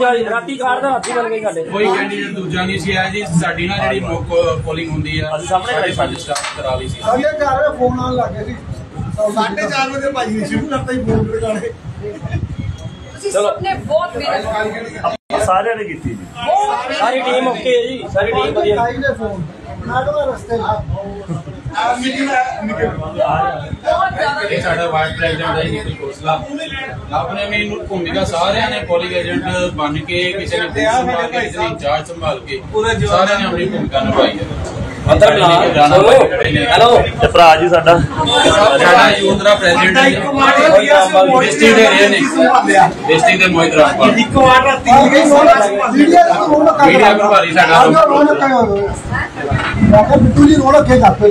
ਰਾਤੀ ਕਾਰ ਦਾ ਰਾਤੀ ਬਣ ਗਈ ਸਾਡੇ। ਕੋਈ ਕੈਂਡੀਡੇਟ ਦੂਜਾ ਨਹੀਂ ਸੀ ਆਇਆ ਜੀ। ਸਾਡੀ ਨਾ ਜਿਹੜੀ ਮੁੱਖ ਪੋਲਿੰਗ ਹੁੰਦੀ ਆ ਅਸੀਂ ਸਾਹਮਣੇ ਸਾਡੇ ਪੰਜ ਸਟਾਫ ਕਰਾ ਲਈ ਸੀ। ਸਾਡੇ ਘਰ ਫੋਨ ਆਉਣ ਲੱਗੇ ਸੀ। ਸਾਢੇ ਚਾਰ ਵਜੇ ਭਾਈ ਨੇ ਸ਼ੁਰੂ ਕਰਤਾ ਹੀ ਫੋਨ ਲਗਾਣੇ ਤੁਸੀਂ ਸਭ ਨੇ ਬਹੁਤ ਮਿਹਨਤ ਸਾਰਿਆਂ ਨੇ ਕੀਤੀ ਜੀ। ਸਾਰੀ ਟੀਮ ਓਕੇ ਹੈ ਜੀ। ਸਾਰੀ ਟੀਮ ਵਧੀਆ। ਨੇ ਫੋਨ ਕਿਹਾ ਰਸਤੇ ਜ਼ਿਆਦਾ ਇਹ ਸਾਡਾ ਵਾਈਸ ਪ੍ਰੈਜ਼ੀਡੈਂਟ ਹੈ ਨਿਖਿਲ ਖੋਸਲਾ ਆਪਣੇ ਵੀ ਇਹਨੂੰ ਭੂਮਿਕਾ ਸਾਰਿਆਂ ਨੇ ਪੋਲਿੰਗ ਏਜੰਟ ਬਣ ਕੇ ਕਿਸੇ ਨੇ ਬੂਥ ਸੰਭਾਲ ਕੇ ਕਿਸੇ ਨੇ ਇੰਚਾਰਜ ਸੰਭਾਲ ਕੇ ਸਾਰਿਆਂ ਨੇ ਆਪਣੀ ਭੂਮਿਕਾ ਨਿਭਾਈ ਹੈ। ਅੰਦਰ ਮਿਲਾ ਹੈਲੋ। ਤੇ ਭਰਾ ਜੀ ਸਾਡਾ। ਸਾਡਾ ਯੂਥ ਦਾ ਪ੍ਰੈਜ਼ੀਡੈਂਟ ਹੈ। ਡਿਸਟ੍ਰਿਕਟ ਦੇ ਰਹੇ ਨੇ। ਡਿਸਟ੍ਰਿਕਟ ਦੇ ਮੋਹਿਤ ਲੱਗਾ ਮੀਡੀਆ ਪ੍ਰਭਾਰੀ ਸਾਡਾ। ਰੋਣ ਲੱਗਾ ਮੈਂ ਕਿਹਾ ਬਿੱਟੂ ਜੀ ਰੋਣ ਲੱਗੇ ਕਰਤੇ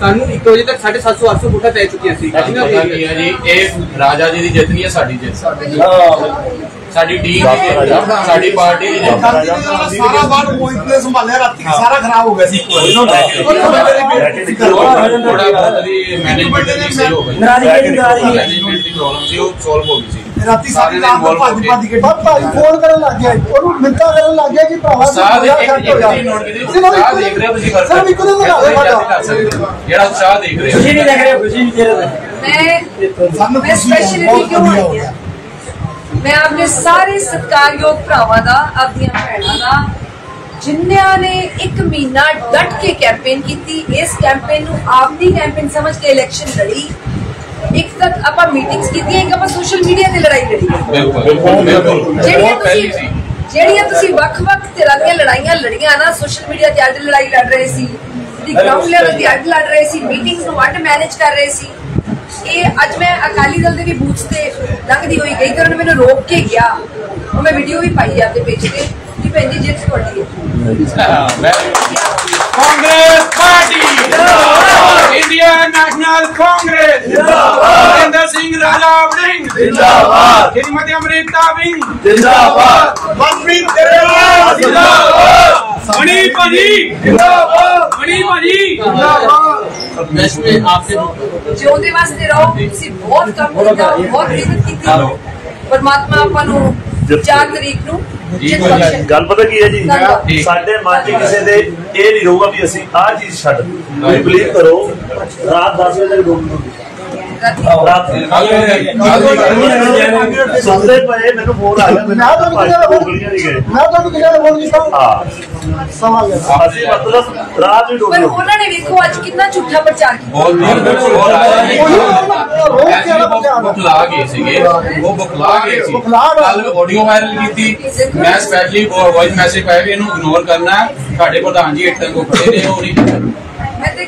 ਸਾਨੂੰ 1 ਵਜੇ ਤੱਕ 750 800 ਵੋਟਾਂ ਪੈ ਚੁੱਕੀਆਂ ਸੀ। ਜੀ ਇਹ ਰਾਜਾ ਜੀ ਦੀ ਜਿੱਤ ਨਹੀਂ ਹੈ ਸਾਡੀ ਜਿੱਤ। ਸਾਡੀ ਟੀਮ ਦੀ ਸਾਡੀ ਪਾਰਟੀ ਦੀ ਸਾਰਾ ਬਾੜ ਪੁਆਇੰਟ ਨੇ ਸੰਭਾਲਿਆ ਰਾਤੀ ਸਾਰਾ ਖਰਾਬ ਹੋ ਗਿਆ ਸੀ ਥੋੜਾ ਬਹੁਤ ਦੀ ਮੈਨੇਜਮੈਂਟ ਦੀ ਇਸ਼ੂ ਹੋ ਗਈ। ਮੈਨੇਜਮੈਂਟ ਦੀ ਪ੍ਰੋਬਲਮ ਸੀ ਉਹ ਸੋਲਵ ਹੋ ਗਈ ਸੀ। ਰਾਤੀ ਸਾਰੇ ਸਾਰੀ ਨੇ ਰਾਤ involve ਹੋ ਭੱਜ ਕੇ। ਭੱਜ ਕੇ ਬਾਬਾ ਭਾਈ ਫੋਨ ਕਰਨ ਲੱਗ ਗਿਆ ਉਹਨੂੰ ਮਿੰਤਾ ਕਰਨ ਲੱਗ ਗਿਆ ਕਿ ਭਰਾਵਾ ਉਤਸ਼ਾਹ ਇੱਕ ਇੱਕ ਚੀਜ਼ ਨੋਟ ਕੀਤੀ। ਉਤਸ਼ਾਹ ਦੇਖ ਰਹੇ ਹੋ ਤੁਸੀਂ ਫ਼ਰਕ ਸਿਰਫ ਇੱਕ ਦਿਨ ਲਗਾ ਕੋਈ ਦੇ ਜੱਜ ਕਰ ਸਕਦੇ ਹੋ। ਜਿਹੜਾ ਉਤਸ਼ਾਹ ਦੇਖ ਰਹੇ। ਹੋ ਖੁਸ਼ੀ ਨਹੀਂ ਦੇਖ ਰਹੇ ਖੁਸ਼ੀ ਨਹੀਂ ਦੇ ਰਹੇ ਮੈਂ ਸਾਨੂੰ ਮੈਂ ਖੁਸ਼ੀ ਹੈ, ਸਪੈਸ਼ਲੀ ਬਹੁਤ ਕਿਉਂ ਵਧੀਆ ਆਈ ਹੋ ਗਿਆ। ਹਾਂ। ਮੈਂ ਆਪਣੇ ਸਾਰੇ ਸਤਿਕਾਰਯੋਗ ਭਰਾਵਾਂ ਦਾ ਆਪਣੀਆਂ ਭੈਣਾਂ ਦਾ ਜਿਨ੍ਹਾਂ ਨੇ ਇੱਕ ਮਹੀਨਾ ਡਟ ਕੇ ਕੈਂਪੇਨ ਕੀਤੀ ਇਸ ਕੈਂਪੇਨ ਨੂੰ ਆਪਣੀ ਕੈਂਪੇਨ ਸਮਝ ਕੇ ਇਲੈਕਸ਼ਨ ਲੜੀ। ਇੱਕ ਤੱਕ ਆਪਾਂ ਮੀਟਿੰਗਸ ਕੀਤੀਆਂ ਇੱਕ ਆਪਾਂ ਸੋਸ਼ਲ ਮੀਡੀਆ ਤੇ ਲੜਾਈ ਲੜੀ। ਬਿਲਕੁਲ ਜਿਹੜੀਆਂ ਤੁਸੀਂ ਸੀ। ਜਿਹੜੀਆਂ ਤੁਸੀਂ ਵੱਖ-ਵੱਖ ਤਰ੍ਹਾਂ ਦੀਆਂ ਲੜਾਈਆਂ ਲੜੀਆਂ ਨਾ ਸੋਸ਼ਲ ਮੀਡੀਆ ਤੇ ਅੱਡ ਲੜਾਈ ਲੜ ਰਹੇ ਸੀ ਦੀ ਗਰਾਊਂਡ ਲੈਵਲ ਤੇ ਅੱਡ ਲੜ ਰਹੇ ਸੀ ਮੀਟਿੰਗਸ ਨੂੰ ਅੱਡ ਮੈਨੇਜ ਕਰ ਰਹੇ ਸੀ। ਇਹ ਅੱਜ ਮੈਂ ਅਕਾਲੀ ਦਲ ਦੇ ਵੀ ਬੂਥ ਤੇ ਲੰਘਦੀ ਹੋਈ ਗਈ ਤੇ ਉਹਨੇ ਮੈਨੂੰ ਰੋਕ ਕੇ ਗਿਆ। ਉਹ ਮੈਂ ਵੀਡੀਓ ਵੀ ਪਾਈ ਆ ਤੇ ਪੇਜ ਤੇ। ਕਿ ਭੈਣ ਜੀ ਜਿੱਤ ਤੁਹਾਡੀ ਹੈ। ਕਾਂਗਰਸ! ਨਾਲ ਕਾਂਗਰਸ। ਜਿੰਦਾਬਾਦ। ਰਿੰਦਰ ਸਿੰਘ ਰਾਜਾ ਵੜਿੰਗ ਜਿੰਦਾਬਾਦ। ਸ਼੍ਰੀਮਤੀ ਅਮਰੀਤਾ ਵਿੰਗ ਜਿੰਦਾਬਾਦ। ਮਨਪ੍ਰੀਤ ਗਰੇਵਾਲ ਜਿੰਦਾਬਾਦ। ਮਣੀ ਭਾਜੀ। ਜਿੰਦਾਬਾਦ। ਮਣੀ ਭਾਜੀ। ਜਿੰਦਾਬਾਦ। ਮੈਸ ਮੇ ਆਪਸੇ ਜਿਉਂਦੇ ਵਾਸਤੇ ਰਹੋ। ਤੁਸੀਂ ਬਹੁਤ ਕੰਮ ਕੀਤਾ ਬਹੁਤ ਮਿਹਨਤ ਕੀਤੀ। ਪਰਮਾਤਮਾ ਆਪਾਂ ਨੂੰ 4 ਤਰੀਕ ਨੂੰ ਗੱਲ ਪਤਾ ਕੀ ਹੈ ਜੀ? ਸਾਡੇ ਮਨ 'ਚ ਕਿਸੇ ਦੇ ਇਹ ਨਹੀਂ ਰਹੂਗਾ ਵੀ ਅਸੀਂ ਆਹ ਚੀਜ਼ ਛੱਡ ਤੁਸੀਂ ਬਲੀਵ ਕਰੋ, ਰਾਤ 10 ਵਜੇ ਤੱਕ ਡੋਲ ਸੁਣਦੇ ਪਏ ਮੈਨੂੰ ਫੋਨ ਆ ਗਿਆ। ਮੈਂ ਤੁਹਾਨੂੰ ਕਿਹਾ ਦੋ ਨਹੀਂ ਗਏ ਮੈਂ ਤੁਹਾਨੂੰ ਕਿਹਾ ਫੋਨ ਕੀਤਾ। ਹਾਂ। ਸਮਾਂ ਗਿਆ। ਅਸੀਂ ਮਤਲਬ ਰਾਤ ਵੀ ਪਰ ਡੋਲ ਉਹਨਾਂ ਨੇ ਵੇਖੋ ਅੱਜ ਕਿੰਨਾ ਝੂਠਾ ਪ੍ਰਚਾਰ ਕੀਤਾ। ਬਹੁਤ ਬਿਲਕੁਲ ਹੋਰ ਐਸੇ ਉਹ ਬੁਖਲਾ ਗਏ ਸੀਗੇ। ਉਹ ਬੁਖਲਾ ਗਏ ਸੀ। ਕੱਲ ਆਡੀਓ ਵਾਇਰਲ ਕੀਤੀ। ਮੈਂ ਸਪੈਸ਼ਲੀ ਵੌਇਸ ਮੈਸੇਜ ਪਾਇਆ ਵੀ ਇਹਨੂੰ ਇਗਨੋਰ ਕਰਨਾ। ਹੈ। ਸਾਡੇ ਪ੍ਰਧਾਨ ਜੀ ਇੱਟਾਂ ਕੋ ਖੜੇ ਨੇ ਉਹ ਨਹੀਂ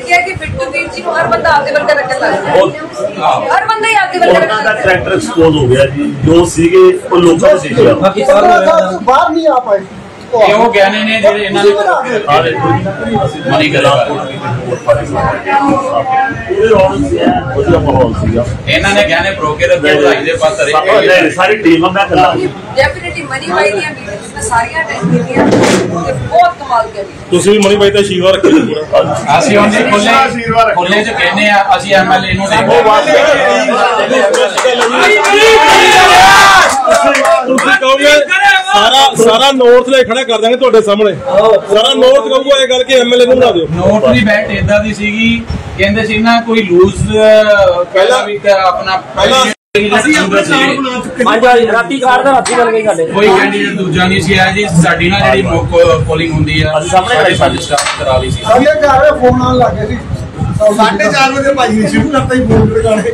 ਕਰਨਾ। ਮੈਂ ਤੇ ਕਿਹਾ ਕਿ ਬਿੱਟੂ ਵੀਰ ਜੀ ਨੂੰ ਹਰ ਬੰਦਾ ਆਪਦੇ ਵਰਗਾ ਰੱਖਣ ਲੱਗ ਉਹ- ਗਿਆ ਹਰ ਬੰਦਾ ਹੀ ਆਪਦੇ ਵਰਗਾ ਉਹਨਾਂ ਦਾ ਰੱਖਣ ਲੱਗ ਕਰੈਕਟਰ ਐਕਸਪੋਜ਼ ਹੋ ਗਿਆ ਜੀ ਜੋ ਸੀਗੇ ਉਹ ਲੋਕਾਂ ਨੂੰ ਸੀਗੇ ਬਾਕੀ ਸਾਰੇ ਬਾਹਰ ਨਹੀਂ ਆ ਪਾਏ ਇਹ ਉਹ ਗਿਆਨੀ ਨੇ ਜਿਹੜੇ ਇਹਨਾਂ ਦੇ ਆ ਦੇਖੋ ਜੀ ਮਨੀ ਵਧੀਆ ਮਾਹੌਲ ਸੀਗਾ। ਇਹਨਾਂ ਨੇ ਗਿਆਨੇ ਬਰੋਕੇ ਦੇ ਵਧਾਈ ਦੇ ਪੱਤਰ ਨਹੀਂ, ਸਾਰੀ ਟੀਮ ਆ ਮੈਂ ਇਕੱਲਾ ਡੈਫੀਨਿਟਲੀ ਮਨੀ ਬਾਈ ਦੀਆਂ ਮੀਟਿੰਗਸ ਮੈਂ ਸਾਰੀਆਂ ਅਟੈਂਡ ਕੀਤੀਆਂ ਤੇ ਬਹੁਤ ਕਮਾਲ ਕਰੀ। ਤੁਸੀਂ ਵੀ ਮਣੀ ਬਾਈ ਦਾ ਸ਼ੀਵਾ ਰੱਖਿਆ ਜੀ ਪੂਰਾ। ਅਸੀਂ ਹੁਣ ਜੀ ਖੁੱਲੇ ਖੁੱਲੇ ਚ ਕਹਿੰਦੇ ਆ ਅਸੀਂ ਐਮਐਲਏ ਨੂੰ ਦੇ ਤੁਸੀਂ ਕਹੋਗੇ ਸਾਰਾ ਸਾਰਾ ਨੋਰਥ ਲੈ ਖੜਾ ਕਰ ਦਾਂਗੇ ਤੁਹਾਡੇ ਸਾਹਮਣੇ। ਸਾਰਾ ਨੋਰਥ ਕਹੂਗਾ ਇਹ ਗੱਲ ਕਿ ਐਮਐਲਏ ਨੂੰ ਬਣਾ ਦਿਓ। ਨੋਟ ਦੀ ਬੈਟ ਇਦਾਂ ਦੀ ਸੀਗੀ ਕਹਿੰਦੇ ਸੀ ਨਾ ਕੋਈ ਲੂਜ਼ ਪਹਿਲਾਂ ਵੀ ਤਾਂ ਆਪਣਾ ਪਹਿਲਾਂ ਰਾਤੀ ਕਾਰ ਦਾ ਰਾਤੀ ਬਣ ਗਈ ਸਾਡੇ। ਕੋਈ ਕੈਂਡੀਡੇਟ ਦੂਜਾ ਨਹੀਂ ਸੀ ਆਇਆ ਜੀ ਸਾਡੀ ਨਾ ਜਿਹੜੀ ਮੁੱਖ ਪੋਲਿੰਗ ਹੁੰਦੀ ਆ ਅਸੀਂ ਸਾਹਮਣੇ ਸਾਡੇ ਸਟਾਫ ਕਰਾ ਲਈ ਸੀ। ਸਾਡੇ ਘਰ ਵਿੱਚ ਫੋਨ ਆਉਣ ਲੱਗੇ ਸੀ ਸਾਢੇ ਚਾਰ ਵਜੇ ਭਾਈ ਨੇ ਸ਼ੁਰੂ ਕਰਤਾ ਹੀ ਫੋਨ ਲਗਾਣੇ